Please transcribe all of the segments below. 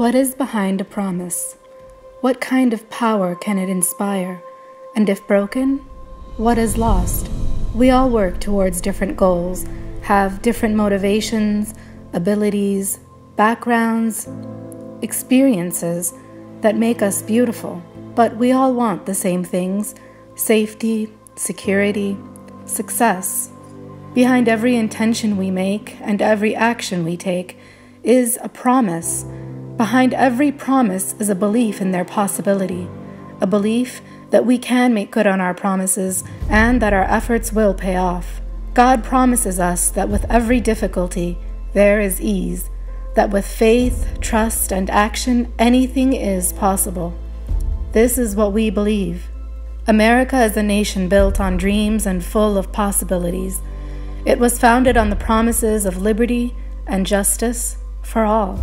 What is behind a promise? What kind of power can it inspire? And if broken, what is lost? We all work towards different goals, have different motivations, abilities, backgrounds, experiences that make us beautiful, but we all want the same things safety, security, success. Behind every intention we make and every action we take is a promise. Behind every promise is a belief in their possibility, a belief that we can make good on our promises and that our efforts will pay off. God promises us that with every difficulty, there is ease, that with faith, trust, and action, anything is possible. This is what we believe. America is a nation built on dreams and full of possibilities. It was founded on the promises of liberty and justice for all.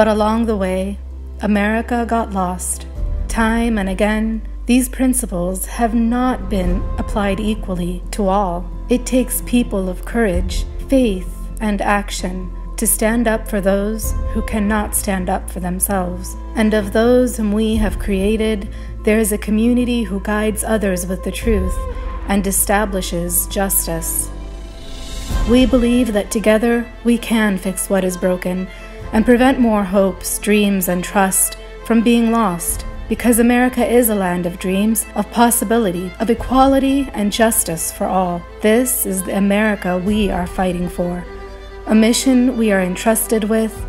But along the way, America got lost. Time and again, these principles have not been applied equally to all. It takes people of courage, faith, and action to stand up for those who cannot stand up for themselves. And of those whom we have created, there is a community who guides others with the truth and establishes justice. We believe that together we can fix what is broken and prevent more hopes, dreams, and trust from being lost because America is a land of dreams, of possibility, of equality and justice for all. This is the America we are fighting for, a mission we are entrusted with,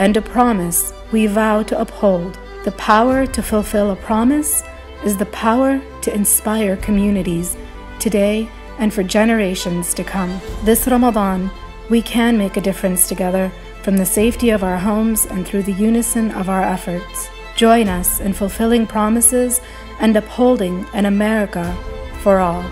and a promise we vow to uphold. The power to fulfill a promise is the power to inspire communities today and for generations to come. This Ramadan, we can make a difference together from the safety of our homes and through the unison of our efforts. Join us in fulfilling promises and upholding an America for all.